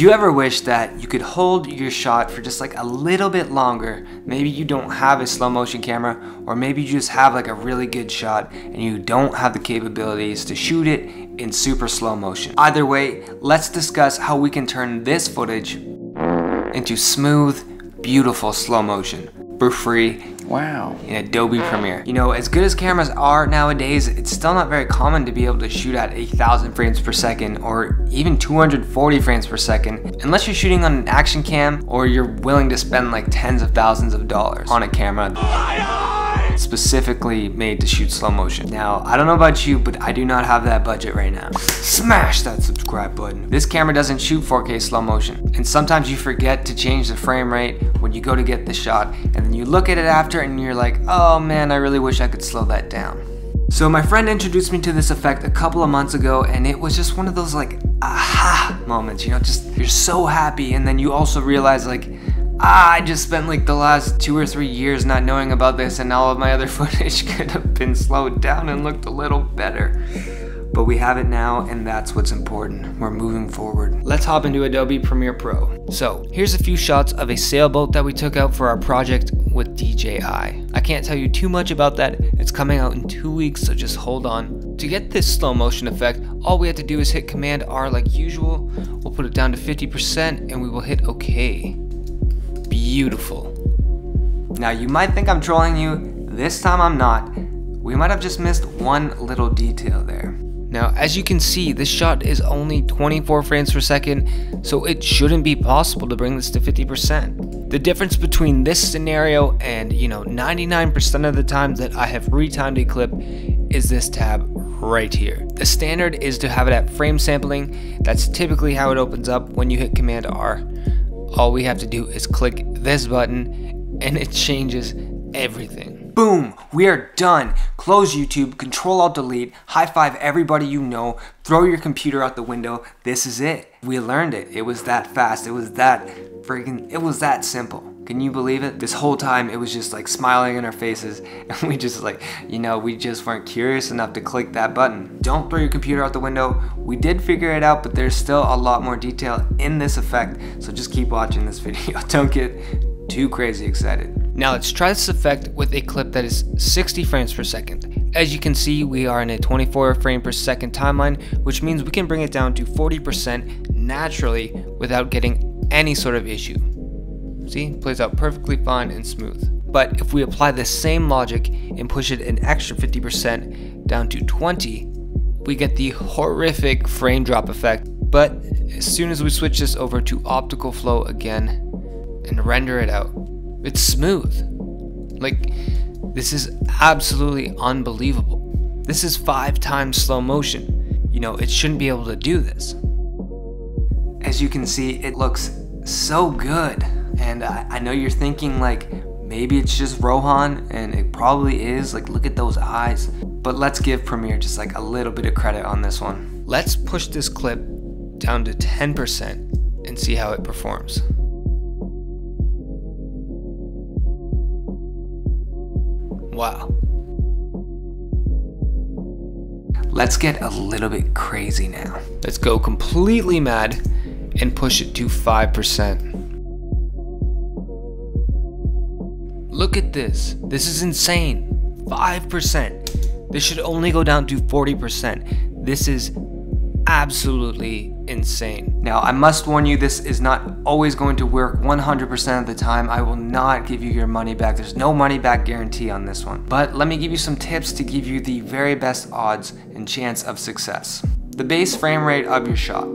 Do you ever wish that you could hold your shot for just like a little bit longer? Maybe you don't have a slow motion camera, or maybe you just have like a really good shot and you don't have the capabilities to shoot it in super slow motion. Either way, let's discuss how we can turn this footage into smooth, beautiful slow motion for free Wow. in Adobe Premiere. You know, as good as cameras are nowadays, it's still not very common to be able to shoot at a thousand frames per second or even 240 frames per second, unless you're shooting on an action cam or you're willing to spend like tens of thousands of dollars on a camera specifically made to shoot slow motion. Now, I don't know about you, but I do not have that budget right now. Smash that subscribe button. This camera doesn't shoot 4K slow motion, and sometimes you forget to change the frame rate when you go to get the shot, and then you look at it after and you're like, oh man, I really wish I could slow that down. So my friend introduced me to this effect a couple of months ago and it was just one of those like aha moments, you know, just you're so happy and then you also realize like ah, I just spent like the last two or three years not knowing about this and all of my other footage could have been slowed down and looked a little better. But we have it now and that's what's important. We're moving forward. Let's hop into Adobe Premiere Pro. So here's a few shots of a sailboat that we took out for our project with DJI. I can't tell you too much about that. It's coming out in two weeks, so just hold on. To get this slow motion effect, all we have to do is hit Command R like usual. We'll put it down to 50% and we will hit OK. Beautiful. Now you might think I'm trolling you, this time I'm not. We might have just missed one little detail there. Now, as you can see, this shot is only 24 frames per second, so it shouldn't be possible to bring this to 50%. The difference between this scenario and, you know, 99% of the time that I have retimed a clip is this tab right here. The standard is to have it at frame sampling. That's typically how it opens up when you hit Command R. All we have to do is click this button and it changes everything. Boom, we are done. Close YouTube, Control Alt Delete, high five everybody you know, throw your computer out the window. This is it. We learned it. It was that fast. It was that freaking, it was that simple. Can you believe it? This whole time it was just like smiling in our faces and we just like, you know, we just weren't curious enough to click that button. Don't throw your computer out the window. We did figure it out, but there's still a lot more detail in this effect. So just keep watching this video. Don't get too crazy excited. Now let's try this effect with a clip that is 60 frames per second. As you can see, we are in a 24 frame per second timeline, which means we can bring it down to 40% naturally without getting any sort of issue. See, plays out perfectly fine and smooth. But if we apply the same logic and push it an extra 50% down to 20, we get the horrific frame drop effect. But as soon as we switch this over to optical flow again, and render it out. It's smooth. Like, this is absolutely unbelievable. This is five times slow motion. You know, it shouldn't be able to do this. As you can see, it looks so good. And I, I know you're thinking like, maybe it's just Rohan, and it probably is. Like, look at those eyes. But let's give Premiere just like a little bit of credit on this one. Let's push this clip down to 10% and see how it performs. Wow. Let's get a little bit crazy now. Let's go completely mad and push it to 5%. Look at this. This is insane. 5%. This should only go down to 40%. This is absolutely insane. Now, I must warn you, this is not always going to work 100% of the time. I will not give you your money back. There's no money back guarantee on this one. But let me give you some tips to give you the very best odds and chance of success. The base frame rate of your shot.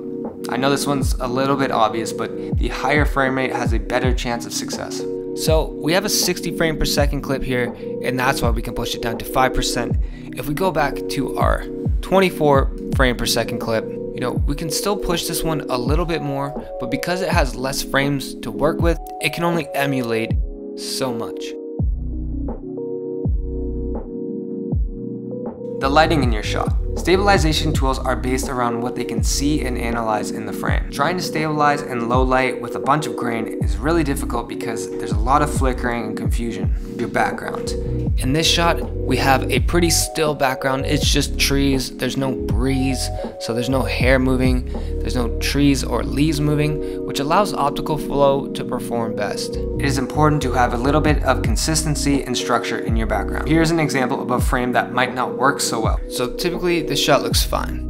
I know this one's a little bit obvious, but the higher frame rate has a better chance of success. So we have a 60 frame per second clip here, and that's why we can push it down to 5%. If we go back to our 24 frame per second clip, you know, we can still push this one a little bit more, but because it has less frames to work with, it can only emulate so much. The lighting in your shot. Stabilization tools are based around what they can see and analyze in the frame. Trying to stabilize in low light with a bunch of grain is really difficult because there's a lot of flickering and confusion. Your background. In this shot, we have a pretty still background. It's just trees, there's no breeze, so there's no hair moving, there's no trees or leaves moving, which allows optical flow to perform best. It is important to have a little bit of consistency and structure in your background. Here's an example of a frame that might not work so well. So typically this shot looks fine.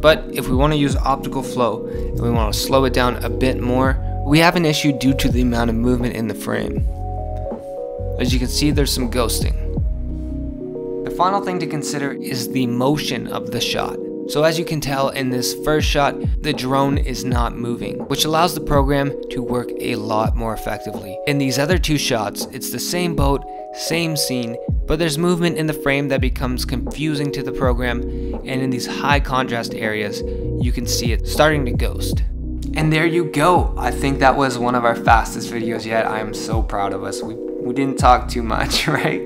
But if we want to use optical flow and we want to slow it down a bit more, we have an issue due to the amount of movement in the frame. As you can see, there's some ghosting. The final thing to consider is the motion of the shot. So as you can tell in this first shot, the drone is not moving, which allows the program to work a lot more effectively. In these other two shots, it's the same boat, same scene, but there's movement in the frame that becomes confusing to the program, and in these high contrast areas, you can see it starting to ghost. And there you go. I think that was one of our fastest videos yet. I am so proud of us. We, we didn't talk too much, right?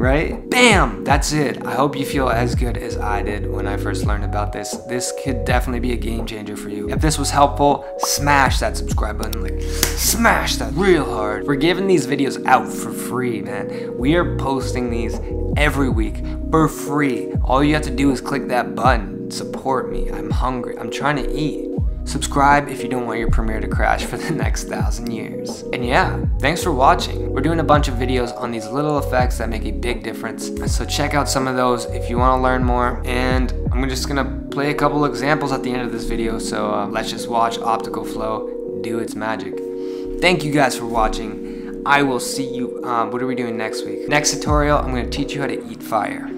Right? Bam! That's it. I hope you feel as good as I did when I first learned about this. This could definitely be a game changer for you. If this was helpful, smash that subscribe button. Like, smash that real hard. We're giving these videos out for free, man. We are posting these every week for free. All you have to do is click that button. Support me. I'm hungry. I'm trying to eat. Subscribe if you don't want your premiere to crash for the next thousand years. And yeah, thanks for watching. We're doing a bunch of videos on these little effects that make a big difference. So check out some of those if you want to learn more. And I'm just gonna play a couple examples at the end of this video. So uh, let's just watch Optical Flow do its magic. Thank you guys for watching. I will see you, um, what are we doing next week? Next tutorial, I'm gonna teach you how to eat fire.